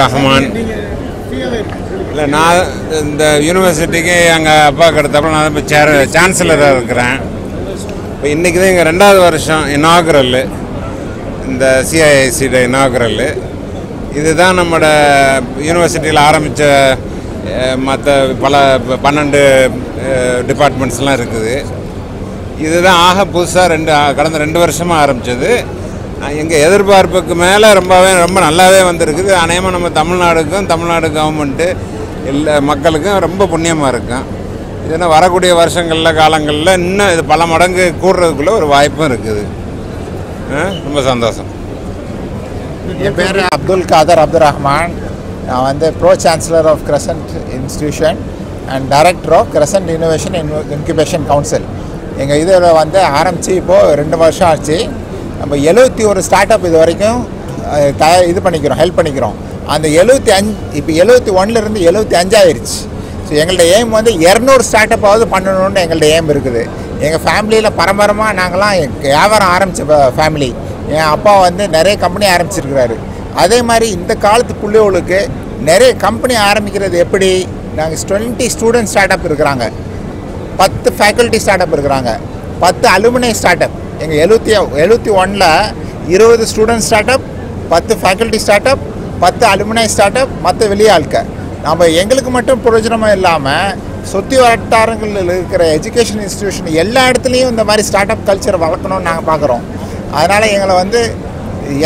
ரஹ்மான் இல்லை நான் இந்த யூனிவர்சிட்டிக்கு எங்கள் அப்பா கிடத்தப்ப நான் இப்போ சேர் சான்சலராக இருக்கிறேன் இப்போ இன்றைக்கி தான் எங்கள் ரெண்டாவது வருஷம் இனாகுரல் இந்த சிஐஐசியோட இனாகுரல் இதுதான் நம்மளோட யூனிவர்சிட்டியில் ஆரம்பித்த மற்ற பல பன்னெண்டு டிபார்ட்மெண்ட்ஸ்லாம் இருக்குது இதுதான் ஆக புதுசாக ரெண்டு கடந்த ரெண்டு வருஷமாக ஆரம்பித்தது எங்கள் எதிர்பார்ப்புக்கு மேலே ரொம்பவே ரொம்ப நல்லாவே வந்திருக்குது அநேகமாக நம்ம தமிழ்நாடுக்கும் தமிழ்நாடு கவர்மெண்ட்டு எல்லா மக்களுக்கும் ரொம்ப புண்ணியமாக இருக்கும் இதெல்லாம் வரக்கூடிய வருஷங்களில் காலங்களில் இன்னும் இது பல மடங்கு கூடுறதுக்குள்ளே ஒரு வாய்ப்பும் இருக்குது ரொம்ப சந்தோஷம் என் பேர் அப்துல் காதர் அப்துல் ரஹ்மான் நான் வந்து pro chancellor of Crescent institution and director of Crescent innovation incubation council எங்கள் இதில் வந்து ஆரம்பித்து இப்போது ரெண்டு வருஷம் ஆச்சு நம்ம எழுபத்தி ஒரு ஸ்டார்ட் அப் இது வரைக்கும் தயார் இது பண்ணிக்கிறோம் ஹெல்ப் பண்ணிக்கிறோம் அந்த எழுபத்தி அஞ்சு இப்போ எழுபத்தி ஒன்லேருந்து எழுபத்தி அஞ்சாயிருச்சு ஸோ எங்கள்கிட்ட எய்ம் வந்து இரநூறு ஸ்டார்ட் அப்பாவது பண்ணணும்னு எங்கள்கிட்ட எய்ம் இருக்குது எங்கள் ஃபேமிலியில் பரம்பரமாக நாங்களாம் வியாபாரம் ஆரம்பித்த ஃபேமிலி என் அப்பா வந்து நிறைய கம்பெனி ஆரம்பிச்சிருக்கிறாரு அதே மாதிரி இந்த காலத்து பிள்ளைகளுக்கு நிறைய கம்பெனி ஆரம்பிக்கிறது எப்படி நாங்கள் டுவெண்ட்டி ஸ்டூடெண்ட் ஸ்டார்ட் அப் இருக்கிறாங்க பத்து ஃபேக்கல்ட்டி ஸ்டார்ட் அப் இருக்கிறாங்க பத்து அலுமினை ஸ்டார்ட் அப் எங்கள் எழுபத்தி எழுபத்தி ஒன்றில் இருபது ஸ்டூடெண்ட் ஸ்டார்ட் அப் பத்து ஃபேக்கல்டி ஸ்டார்ட் அப் பத்து அலுமினை ஸ்டார்ட் அப் மற்ற வெளியாட்கள் நம்ம எங்களுக்கு மட்டும் பிரயோஜனமாக இல்லாமல் சுற்றி வட்டாரங்களில் இருக்கிற எஜுகேஷன் இன்ஸ்டிடியூஷன் எல்லா இடத்துலையும் இந்த மாதிரி ஸ்டார்ட் அப் கல்ச்சர் வளர்க்கணும்னு நாங்கள் பார்க்குறோம் அதனால் எங்களை வந்து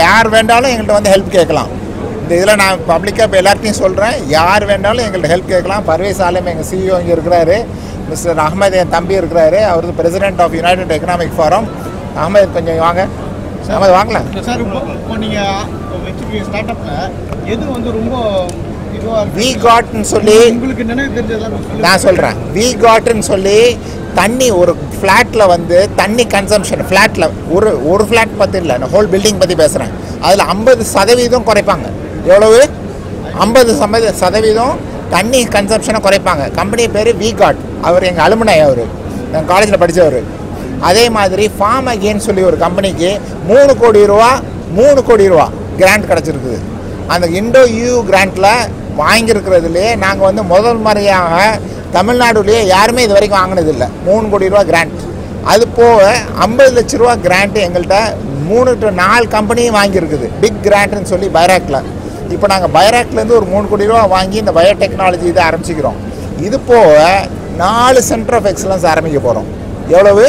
யார் வேண்டாலும் எங்கள்கிட்ட வந்து ஹெல்ப் கேட்கலாம் இந்த இதில் நான் பப்ளிக்காக இப்போ எல்லாத்தையும் சொல்கிறேன் யார் வேண்டாலும் எங்கள்கிட்ட ஹெல்ப் கேட்கலாம் பர்வேஸ் ஆலயம் எங்கள் சிஇஓ இங்கே இருக்கிறாரு மிஸ்டர் அகமது என் தம்பி இருக்கிறாரு அவர் president of United Economic Forum ஆமாம் கொஞ்சம் வாங்க ஆமாம் வாங்கலாம் சார் நீங்கள் எது வந்து ரொம்ப வி சொல்லி நான் சொல்கிறேன் வி சொல்லி தண்ணி ஒரு ஃப்ளாட்டில் வந்து தண்ணி ஃப்ளாட்டில் ஒரு ஒரு ஃப்ளாட் பற்றி இல்லை நான் ஹோல் பில்டிங் பற்றி பேசுகிறேன் அதில் ஐம்பது சதவீதம் குறைப்பாங்க எவ்வளவு ஐம்பது சதவீதம் தண்ணி கன்சம்ஷனை குறைப்பாங்க கம்பெனி பேர் வி காட் அவர் எங்கள் அலுமினாய் அவர் நான் காலேஜில் படித்தவர் அதே மாதிரி ஃபார்ம் அகேன் சொல்லி ஒரு கம்பெனிக்கு மூணு கோடி ரூபா மூணு கோடி ரூபா கிராண்ட் கிடச்சிருக்குது அந்த இண்டோ யூ கிராண்டில் வாங்கியிருக்கிறதுலே நாங்கள் வந்து முதல் முறையாக தமிழ்நாடுலேயே யாருமே இது வரைக்கும் வாங்கினதில்லை மூணு கோடி ரூபா கிராண்ட் அது போக ஐம்பது லட்ச ரூபா கிராண்ட்டு எங்கள்கிட்ட மூணு டு நாலு கம்பெனியும் வாங்கியிருக்குது பிக் கிராண்ட்டுன்னு சொல்லி பைராக்ல இப்போ நாங்கள் பைராக்லேருந்து ஒரு மூணு கோடி ரூபா வாங்கி இந்த பயோடெக்னாலஜி இதை ஆரம்பிச்சிக்கிறோம் இது போக நாலு சென்டர் ஆஃப் எக்ஸலன்ஸ் ஆரம்பிக்க போகிறோம் எவ்வளவு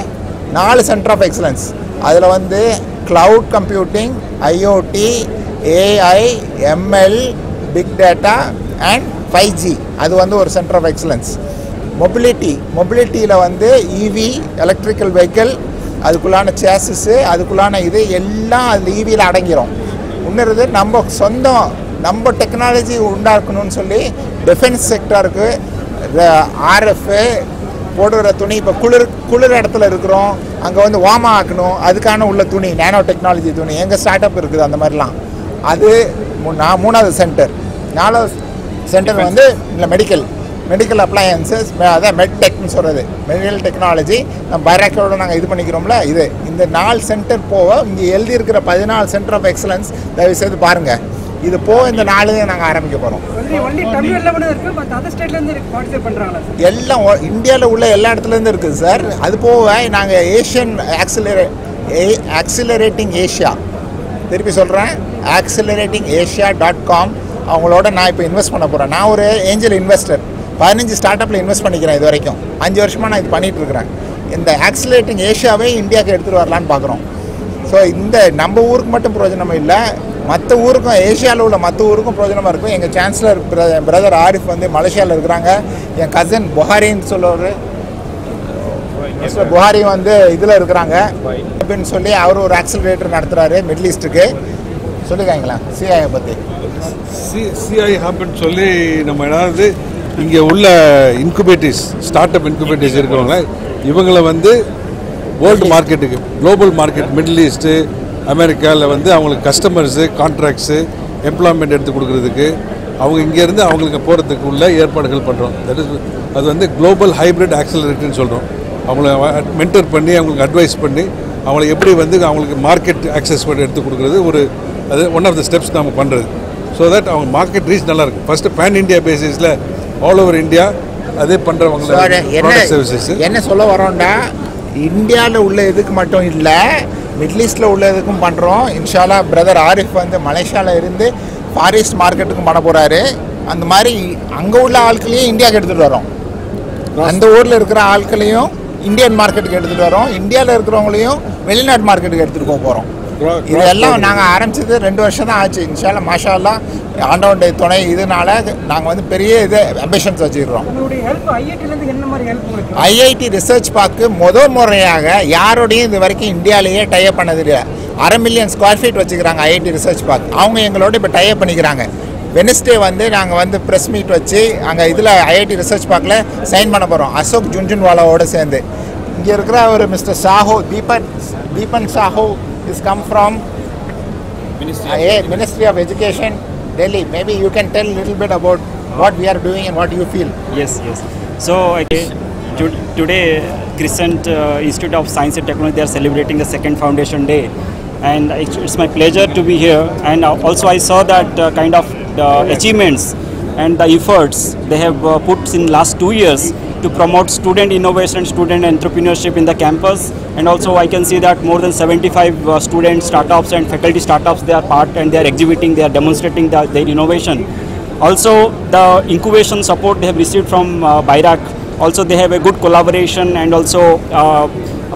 நாலு சென்டர் ஆஃப் எக்ஸலன்ஸ் அதில் வந்து cloud computing IOT AI ML big data and five G அது வந்து ஒரு சென்டர் ஆஃப் எக்ஸலன்ஸ் மொபிலிட்டி மொபிலிட்டியில் வந்து இவி எலக்ட்ரிக்கல் வெஹிக்கிள் அதுக்குள்ளான சேசஸ்ஸு அதுக்குள்ளான இது எல்லாம் அதில் ஈவியில் e அடங்கிடும் இன்னொருது நம்ம சொந்தம் நம்ம டெக்னாலஜி உண்டாக்கணும்னு சொல்லி டிஃபென்ஸ் செக்டருக்கு ஆர்எஃப் போடுற துணி இப்போ குளிர் குளிர் இடத்துல இருக்கிறோம் அங்கே வந்து வார்ம் ஆக்கணும் அதுக்கான உள்ள துணி நேனோ டெக்னாலஜி துணி எங்கள் ஸ்டார்ட் அப் இருக்குது அந்த மாதிரிலாம் அது நான் மூணாவது சென்டர் நாலாவது சென்டர் வந்து இல்லை மெடிக்கல் மெடிக்கல் அப்ளையன்சஸ் அதான் மெட்டெக்னு சொல்கிறது மெடிக்கல் டெக்னாலஜி நம்ம பைராக்கோட நாங்கள் இது பண்ணிக்கிறோம்ல இது இந்த நாலு சென்டர் போக இங்கே எழுதியிருக்கிற பதினாலு சென்டர் ஆஃப் எக்ஸலன்ஸ் செய்து பாருங்கள் இது போக இந்த நாலு நாங்கள் ஆரம்பிக்க போகிறோம் எல்லாம் இந்தியாவில் உள்ள எல்லா இடத்துலேருந்து இருக்குது சார் அது போக நாங்கள் ஏஷியன் ஆக்சிலரே ஆக்சிலரேட்டிங் ஏஷியா திருப்பி சொல்கிறேன் ஆக்சிலரேட்டிங் ஏஷியா டாட் காம் அவங்களோட நான் இப்போ இன்வெஸ்ட் பண்ண போகிறேன் நான் ஒரு ஏஞ்சல் இன்வெஸ்டர் பதினஞ்சு ஸ்டார்ட் அப்பில் இன்வெஸ்ட் பண்ணிக்கிறேன் இது வரைக்கும் அஞ்சு வருஷமாக நான் இது பண்ணிகிட்டு இருக்கிறேன் இந்த ஆக்சிலேட்டிங் ஏஷியாவே இந்தியாவுக்கு எடுத்துகிட்டு வரலான்னு பார்க்குறோம் ஸோ இந்த நம்ம ஊருக்கு மட்டும் பிரயோஜனம் இல்லை மற்ற ஊருக்கும் ஏஷியாவில் உள்ள மற்ற ஊருக்கும் பிரயோஜனமாக இருக்கும் எங்கள் சான்சலர் பிரதர் ஆரிஃப் வந்து மலேசியாவில் இருக்கிறாங்க என் கசின் புஹாரின்னு சொல்லுவார் புகாரி புஹாரி வந்து இதில் இருக்கிறாங்க அப்படின்னு சொல்லி அவர் ஒரு ஆக்சிலரேட்டர் நடத்துகிறாரு மிடில் ஈஸ்ட்டுக்கு சொல்லிக்காங்களா சிஐ பற்றி சி சிஐ ஹாப்பின்னு சொல்லி நம்ம ஏதாவது இங்கே உள்ள இன்குபேட்டிவ்ஸ் ஸ்டார்ட் அப் இன்குபேட்டிவ்ஸ் இருக்கிறவங்க இவங்களை வந்து வேர்ல்டு மார்க்கெட்டுக்கு குளோபல் மார்க்கெட் மிடில் ஈஸ்ட்டு அமெரிக்காவில் வந்து அவங்களுக்கு கஸ்டமர்ஸு கான்ட்ராக்ட்ஸு எம்ப்ளாய்மெண்ட் எடுத்து கொடுக்குறதுக்கு அவங்க இங்கேருந்து அவங்களுக்கு போகிறதுக்கு உள்ள ஏற்பாடுகள் பண்ணுறோம் தட் இஸ் அது வந்து குளோபல் ஹைப்ரிட் ஆக்சலரேட்டர்னு சொல்கிறோம் அவங்கள மென்டர் பண்ணி அவங்களுக்கு அட்வைஸ் பண்ணி அவங்கள எப்படி வந்து அவங்களுக்கு மார்க்கெட் ஆக்சஸ் பண்ணி எடுத்து கொடுக்குறது ஒரு அது ஒன் ஆஃப் த ஸ்டெப்ஸ் நம்ம பண்ணுறது ஸோ தட் அவங்க மார்க்கெட் ரீச் நல்லாயிருக்கும் ஃபஸ்ட்டு பேன் இண்டியா பேசிஸில் ஆல் ஓவர் இந்தியா அதே பண்ணுறவங்க என்ன சொல்ல வரோம்னா இந்தியாவில் உள்ள இதுக்கு மட்டும் இல்லை மிடில் ஈஸ்ட்டில் உள்ளதுக்கும் பண்ணுறோம் இன்ஷாலா பிரதர் ஆரிஃப் வந்து மலேசியாவில் இருந்து ஃபாரிஸ்ட் மார்க்கெட்டுக்கும் பண்ண போகிறாரு அந்த மாதிரி அங்கே உள்ள ஆட்களையும் இந்தியாவுக்கு எடுத்துகிட்டு வரோம் அந்த ஊரில் இருக்கிற ஆட்களையும் இந்தியன் மார்க்கெட்டுக்கு எடுத்துகிட்டு வரோம் இந்தியாவில் இருக்கிறவங்களையும் வெளிநாட்டு மார்க்கெட்டுக்கு எடுத்துகிட்டு போக போகிறோம் இதெல்லாம் நாங்கள் ஆரம்பிச்சது ரெண்டு வருஷம் தான் ஆச்சு இன்ஷால மாஷாலாம் ஆண்டவனுடைய துணை இதனால நாங்கள் வந்து பெரிய இது அம்பிஷன்ஸ் வச்சுக்கிறோம் ஐஐடி ரிசர்ச் பார்க்கு முதல் முறையாக யாரோடையும் இது வரைக்கும் இந்தியாவிலேயே டைப் பண்ணது இல்லை அரை மில்லியன் ஸ்கொயர் ஃபீட் வச்சுக்கிறாங்க ஐஐடி ரிசர்ச் பார்க் அவங்க எங்களோட இப்போ டைப் பண்ணிக்கிறாங்க வெனஸ்டே வந்து நாங்கள் வந்து ப்ரெஸ் மீட் வச்சு அங்கே இதில் ஐஐடி ரிசர்ச் பார்க்கில் சைன் பண்ண போகிறோம் அசோக் ஜுன்ஜுன்வாலாவோடு சேர்ந்து இங்கே இருக்கிற ஒரு mister Sahoo Deepan Deepan Sahoo This come from Ministry, uh, yeah, Ministry of Education, Delhi. Maybe you can tell a little bit about what we are doing and what you feel. Yes, yes. So okay, today, Crescent uh, Institute of Science and Technology, they are celebrating the second foundation day. And it's, my pleasure to be here. And also I saw that uh, kind of achievements and the efforts they have uh, put in last two years to promote student innovation, student entrepreneurship in the campus. And also I can see that more than 75 uh, student startups and faculty startups, they are part and they are exhibiting, they are demonstrating the, their innovation. Also, the incubation support they have received from uh, BIRAC. Also, they have a good collaboration and also uh,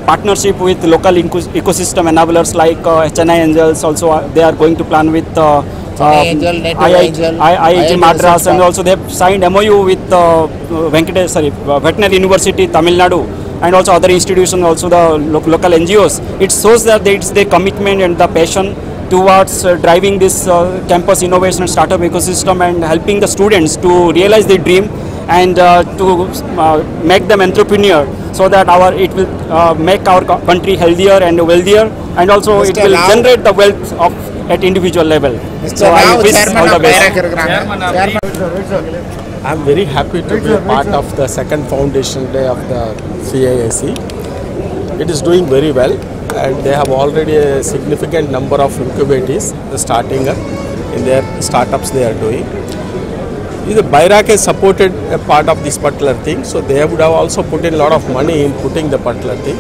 partnership with local ecosystem enablers like uh, HNI Angels. Also, uh, they are going to plan with uh, angel, um, IIT, IIT Madras, and also they have signed MOU with uh, Venkatesh, sorry, uh, Veterinary University, Tamil Nadu and also other institutions, also the local NGOs. It shows that it's the commitment and the passion towards uh, driving this uh, campus innovation and startup ecosystem and helping the students to realize their dream and uh, to uh, make them entrepreneur so that our it will make our country healthier and wealthier and also Mr. it will generate the wealth of at individual level. So I wish all the best. I am very happy to be part of the second foundation day of the CIIC. It is doing very well and they have already a significant number of incubators starting up in their startups they are doing. The BIRAC has supported a part of this particular thing, so they would have also put in a lot of money in putting the particular thing.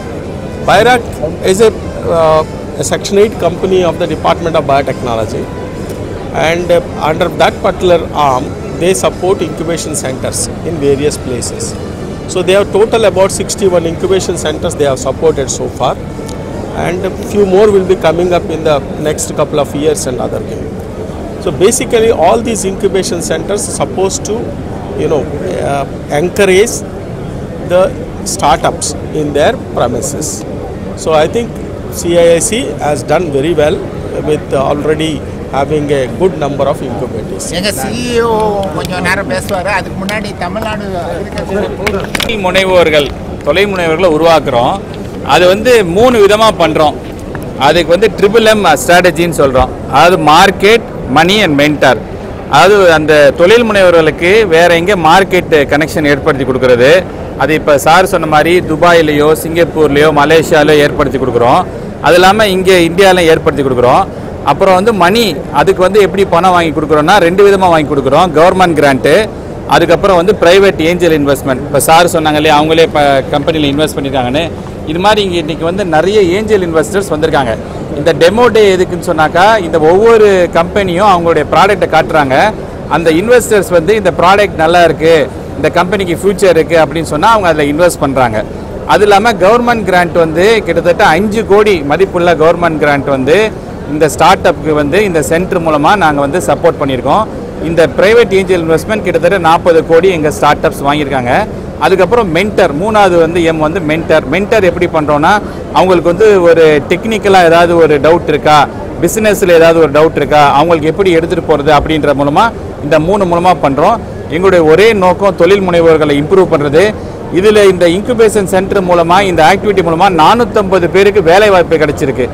BIRAC is a uh, a Section 8 company of the Department of Biotechnology. And uh, under that particular arm, they support incubation centers in various places. So they have total about 61 incubation centers they have supported so far. And a few more will be coming up in the next couple of years and other things. So basically all these incubation centers are supposed to, you know, uh, encourage the startups in their premises. So I think CIIC e has done very well with already having a good number of incubators. எங்க CEO கொஞ்சம் நேரம் பேசுவார் அதுக்கு முன்னாடி தமிழ்நாடு முனைவோர்கள் தொலை முனைவர்களை உருவாக்குறோம் அது வந்து மூணு விதமாக பண்ணுறோம் அதுக்கு வந்து ட்ரிபிள் எம் ஸ்ட்ராட்டஜின்னு சொல்கிறோம் அதாவது மார்க்கெட் மணி அண்ட் மென்டார் அதாவது அந்த தொழில் முனைவர்களுக்கு வேறு எங்கே மார்க்கெட்டு கனெக்ஷன் ஏற்படுத்தி கொடுக்குறது அது இப்போ சார் சொன்ன மாதிரி துபாயிலேயோ சிங்கப்பூர்லேயோ மலேசியாவிலையோ ஏற்படுத்தி கொடுக்குறோம் அது இல்லாமல் இங்கே இந்தியாவில் ஏற்படுத்தி கொடுக்குறோம் அப்புறம் வந்து மணி அதுக்கு வந்து எப்படி பணம் வாங்கி கொடுக்குறோன்னா ரெண்டு விதமாக வாங்கி கொடுக்குறோம் கவர்மெண்ட் கிராண்ட்டு அதுக்கப்புறம் வந்து ப்ரைவேட் ஏஞ்சல் இன்வெஸ்ட்மெண்ட் இப்போ சார் சொன்னாங்க இல்லையா அவங்களே இப்போ கம்பெனியில் இன்வெஸ்ட் பண்ணியிருக்காங்கன்னு இது மாதிரி இங்கே இன்றைக்கி வந்து நிறைய ஏஞ்சல் இன்வெஸ்டர்ஸ் வந்திருக்காங்க இந்த டெமோ டே எதுக்குன்னு சொன்னாக்கா இந்த ஒவ்வொரு கம்பெனியும் அவங்களுடைய ப்ராடக்டை காட்டுறாங்க அந்த இன்வெஸ்டர்ஸ் வந்து இந்த ப்ராடக்ட் நல்லா இருக்குது இந்த கம்பெனிக்கு ஃப்யூச்சர் இருக்குது அப்படின்னு சொன்னால் அவங்க அதில் இன்வெஸ்ட் பண்ணுறாங்க அது இல்லாமல் கவர்மெண்ட் கிராண்ட் வந்து கிட்டத்தட்ட அஞ்சு கோடி மதிப்புள்ள கவர்மெண்ட் கிராண்ட் வந்து இந்த ஸ்டார்ட் அப்புக்கு வந்து இந்த சென்டர் மூலமாக நாங்கள் வந்து சப்போர்ட் பண்ணியிருக்கோம் இந்த ப்ரைவேட் ஏஞ்சல் இன்வெஸ்ட்மெண்ட் கிட்டத்தட்ட நாற்பது கோடி எங்கள் ஸ்டார்ட் அப்ஸ் வாங்கியிருக்காங்க அதுக்கப்புறம் மென்டர் மூணாவது வந்து எம் வந்து மென்டர் மென்டர் எப்படி பண்ணுறோன்னா அவங்களுக்கு வந்து ஒரு டெக்னிக்கலாக ஏதாவது ஒரு டவுட் இருக்கா பிஸ்னஸில் ஏதாவது ஒரு டவுட் இருக்கா அவங்களுக்கு எப்படி எடுத்துகிட்டு போகிறது அப்படின்ற மூலமாக இந்த மூணு மூலமாக பண்ணுறோம் எங்களுடைய ஒரே நோக்கம் தொழில் முனைவோர்களை இம்ப்ரூவ் பண்ணுறது இதில் இந்த இன்குபேஷன் சென்டர் மூலமாக இந்த ஆக்டிவிட்டி மூலமாக நானூற்றம்பது பேருக்கு வேலைவாய்ப்பு கிடச்சிருக்கு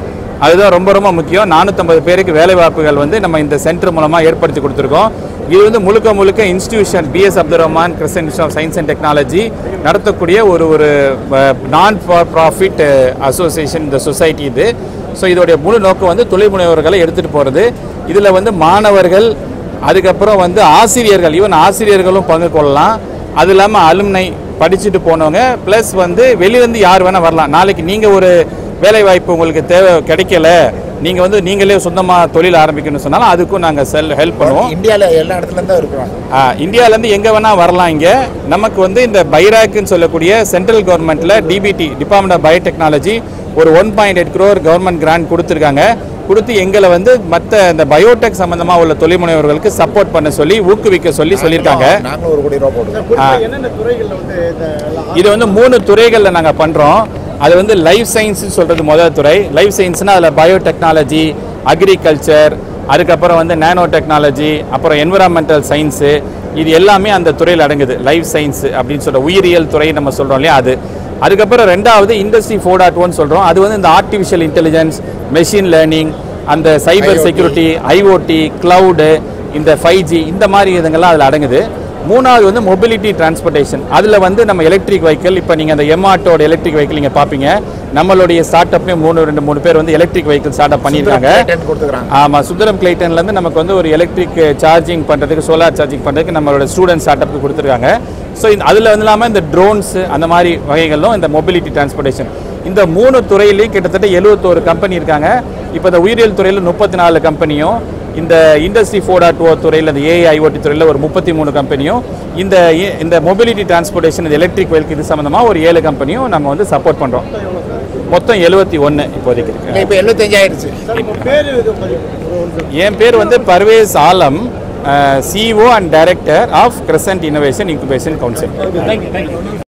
அதுதான் ரொம்ப ரொம்ப முக்கியம் நானூற்றம்பது பேருக்கு வேலைவாய்ப்புகள் வந்து நம்ம இந்த சென்டர் மூலமாக ஏற்படுத்தி கொடுத்துருக்கோம் இது வந்து முழுக்க முழுக்க institution BS Abdul Rahman Crescent of science and technology நடத்தக்கூடிய ஒரு ஒரு நான் ஃபார் ப்ராஃபிட் அசோசியேஷன் இந்த சொசைட்டி இது ஸோ இதோடைய முழு நோக்கம் வந்து தொழில் முனைவர்களை எடுத்துகிட்டு போகிறது இதில் வந்து மாணவர்கள் அதுக்கப்புறம் வந்து ஆசிரியர்கள் ஈவன் ஆசிரியர்களும் பங்கு கொள்ளலாம் அது இல்லாமல் அலுமினை படிச்சுட்டு போனவங்க ப்ளஸ் வந்து வெளியிலேருந்து யார் வேணால் வரலாம் நாளைக்கு நீங்கள் ஒரு வேலை வாய்ப்பு உங்களுக்கு தேவை கிடைக்கல நீங்கள் வந்து நீங்களே சொந்தமாக தொழில் ஆரம்பிக்கணும்னு சொன்னாலும் அதுக்கும் நாங்கள் செல் ஹெல்ப் பண்ணுவோம் இந்தியாவில் எல்லா இடத்துலேருந்து இருக்கிறோம் ஆ இந்தியாவிலேருந்து எங்கே வேணால் வரலாம் இங்கே நமக்கு வந்து இந்த பைராக்குன்னு சொல்லக்கூடிய சென்ட்ரல் கவர்மெண்ட்டில் டிபிடி டிபார்ட்மெண்ட் ஆஃப் பயோடெக்னாலஜி ஒரு one point eight crore government grant கொடுத்துருக்காங்க கொடுத்து எங்களை வந்து மற்ற இந்த பயோடெக் சம்பந்தமாக உள்ள தொழில் முனைவர்களுக்கு சப்போர்ட் பண்ண சொல்லி ஊக்குவிக்க சொல்லி சொல்லியிருக்காங்க இது வந்து மூணு துறைகளில் நாங்கள் பண்ணுறோம் அது வந்து லைஃப் சயின்ஸ் சொல்கிறது முதல் துறை லைஃப் சயின்ஸ்னால் அதில் பயோடெக்னாலஜி அக்ரிகல்ச்சர் அதுக்கப்புறம் வந்து நேனோ டெக்னாலஜி அப்புறம் என்விரான்மெண்டல் சயின்ஸு இது எல்லாமே அந்த துறையில் அடங்குது லைஃப் சயின்ஸு அப்படின்னு சொல்கிற உயிரியல் துறை நம்ம சொல்கிறோம் இல்லையா அது அதுக்கப்புறம் ரெண்டாவது இண்டஸ்ட்ரி ஃபோர் டாட் ஒன் சொல்கிறோம் அது வந்து இந்த ஆர்டிஃபிஷியல் இன்டெலிஜென்ஸ் மெஷின் லேர்னிங் அந்த சைபர் செக்யூரிட்டி ஐஓடி க்ளவுடு இந்த ஃபைவ் ஜி இந்த மாதிரி இதுங்கெல்லாம் அதில் அடங்குது மூணாவது வந்து மொபிலிட்டி டிரான்ஸ்போர்ட்டேஷன் அதில் வந்து நம்ம எலக்ட்ரிக் வெஹிக்கிள் இப்போ நீங்கள் அந்த எம்ஆர்டோட எலக்ட்ரிக் வெஹிக்கிள் நீங்கள் பார்ப்பீங்க நம்மளுடைய ஸ்டார்ட் அப்லேயும் மூணு ரெண்டு மூணு பேர் வந்து எலக்ட்ரிக் வெஹிக்கிள் ஸ்டார்ட் அப் பண்ணியிருக்காங்க ஆமாம் சுந்தரம் கிளைட்டன்லேருந்து நமக்கு வந்து ஒரு எலக்ட்ரிக் சார்ஜிங் பண்ணுறதுக்கு சோலார் சார்ஜிங் பண்ணுறதுக்கு நம்மளோட ஸ்டூடெண்ட் ஸ்டார்ட் அப்புக்கு கொடுத்துருக்காங்க ஸோ இந்த அதில் வந்து இல்லாமல் இந்த ட்ரோன்ஸு அந்த மாதிரி வகைகளும் இந்த மொபிலிட்டி டிரான்ஸ்போர்ட்டேஷன் இந்த மூணு துறையிலையும் கிட்டத்தட்ட எழுபத்தோரு கம்பெனி இருக்காங்க இப்போ இந்த உயிரியல் துறையில் முப்பத்தி நாலு கம்பெனியும் இந்த இண்டஸ்ட்ரி ஃபோர் ஆட் ஓ துறையில் இந்த ஏஐஓடி துறையில் ஒரு முப்பத்தி மூணு கம்பெனியும் இந்த இந்த மொபிலிட்டி டிரான்ஸ்போர்ட்டேஷன் இந்த எலக்ட்ரிக் வெஹிக்கு இது சம்மந்தமாக ஒரு ஏழு கம்பெனியும் நம்ம வந்து சப்போர்ட் பண்ணுறோம் மொத்தம் எழுபத்தி ஒன்று இப்போதைக்கு இருக்குது இப்போ எழுபத்தஞ்சாயிருச்சு என் பேர் வந்து பர்வேஸ் ஆலம் Uh, CEO and Director of Crescent Innovation Incubation Council. Thank you.